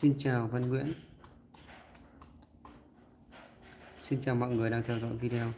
Xin chào Văn Nguyễn. Xin chào mọi người đang theo dõi video.